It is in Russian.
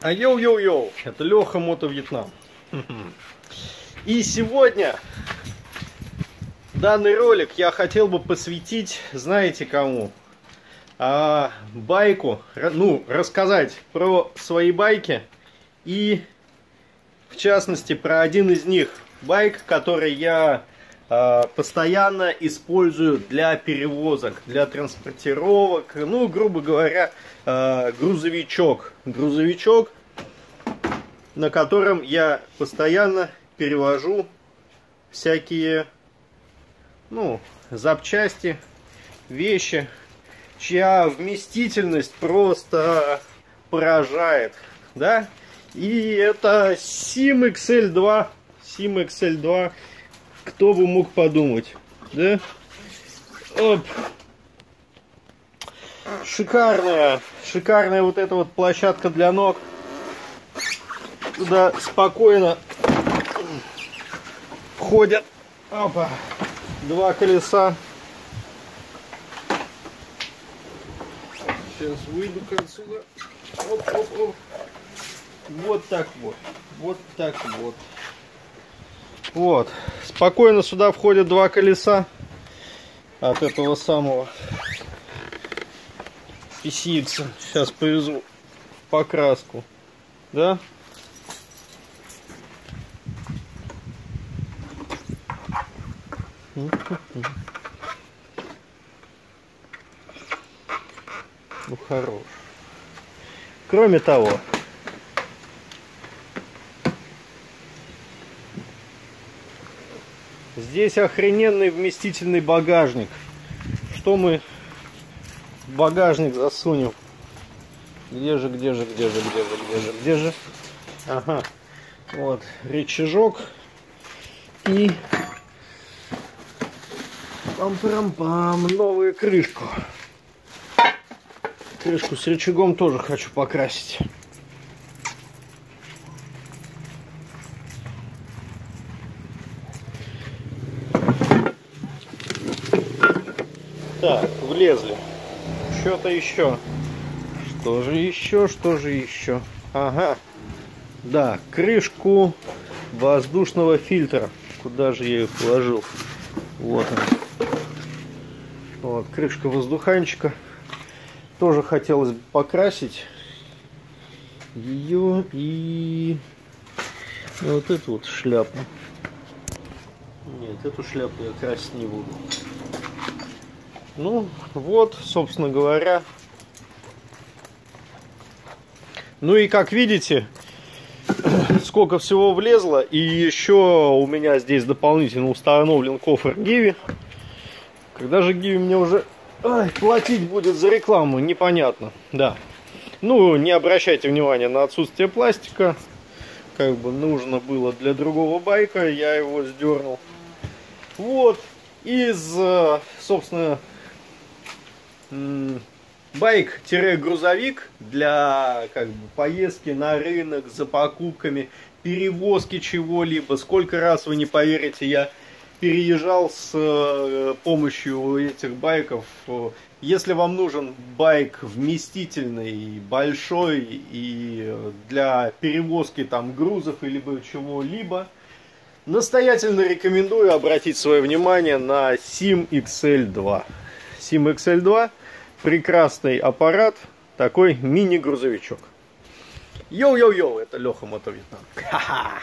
А йоу-йоу-йоу, это Леха Мото Вьетнам. И сегодня данный ролик я хотел бы посвятить, знаете кому? А, байку, ну, рассказать про свои байки и, в частности, про один из них. Байк, который я постоянно использую для перевозок, для транспортировок, ну, грубо говоря, а, грузовичок. Грузовичок, на котором я постоянно перевожу всякие, ну, запчасти, вещи, чья вместительность просто поражает, да? И это Sim XL2, Sim XL2 кто бы мог подумать, да? Оп. Шикарная, шикарная вот эта вот площадка для ног. Туда спокойно входят опа, два колеса. Сейчас выйду-ка отсюда. Оп, оп, оп. Вот так вот. Вот так вот. Вот. Спокойно сюда входят два колеса от этого самого PCX. Сейчас повезу покраску. Да? Ну хорош. Кроме того, Здесь охрененный вместительный багажник. Что мы в багажник засунем? Где же, где же, где же, где же, где же, где же? Ага. Вот, рычажок и пам-пам-пам, новую крышку. Крышку с рычагом тоже хочу покрасить. Так, влезли. Что-то еще. Что же еще, что же еще? Ага. Да, крышку воздушного фильтра. Куда же я ее положил? Вот он. Вот, крышка воздуханчика. Тоже хотелось бы покрасить ее и вот эту вот шляпу. Нет, эту шляпу я красить не буду. Ну, вот, собственно говоря. Ну и как видите, сколько всего влезло. И еще у меня здесь дополнительно установлен кофр Гиви. Когда же Гиви мне уже ай, платить будет за рекламу, непонятно. Да. Ну, не обращайте внимания на отсутствие пластика. Как бы нужно было для другого байка, я его сдернул. Вот. Из, э, собственно, байк-грузовик для как бы, поездки на рынок за покупками, перевозки чего-либо. Сколько раз вы не поверите, я переезжал с э, помощью этих байков. Если вам нужен байк вместительный, большой и для перевозки там грузов или чего-либо, настоятельно рекомендую обратить свое внимание на Sim XL2. Sim XL2 прекрасный аппарат, такой мини-грузовичок. Йоу-йоу-йоу, это Леха Мотовьетнам. Ха-ха!